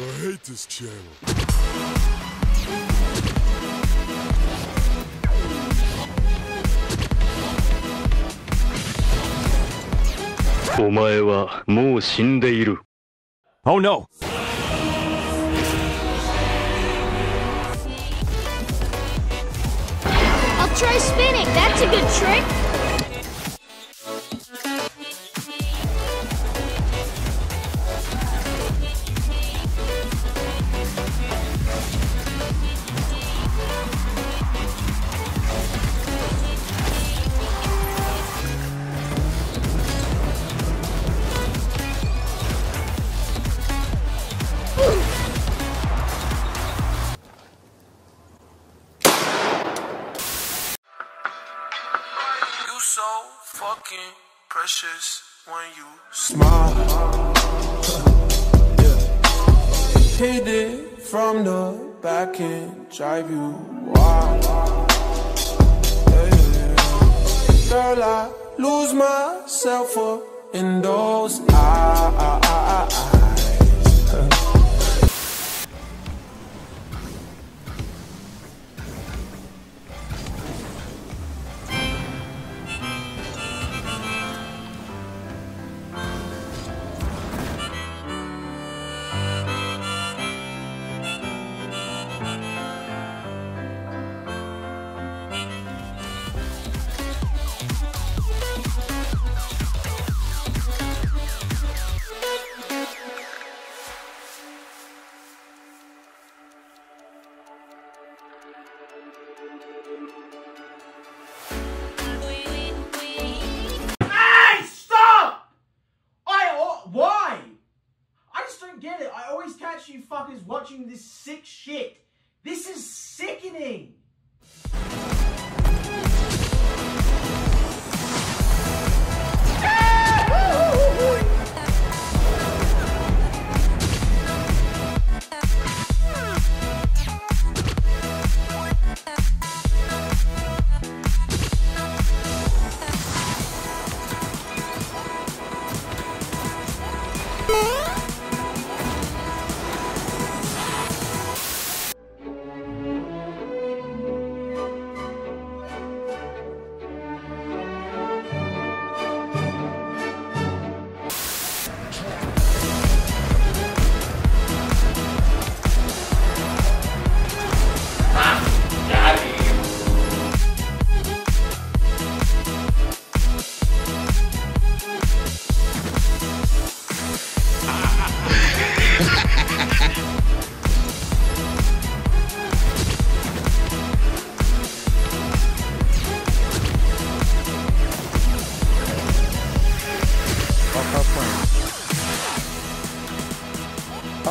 I hate this channel. Oh no! Try spinning, that's a good trick! You so fucking precious when you smile. yeah. Hit it from the back and drive you wild. Girl, I lose myself up in those eyes. Get it. I always catch you fuckers watching this sick shit. This is sickening.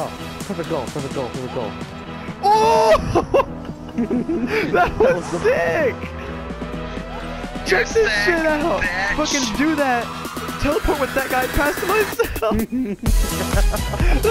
Oh, perfect goal, perfect goal, perfect goal. Oh! that was sick! Check this shit out! Fucking do that! Teleport with that guy past myself! that was sick!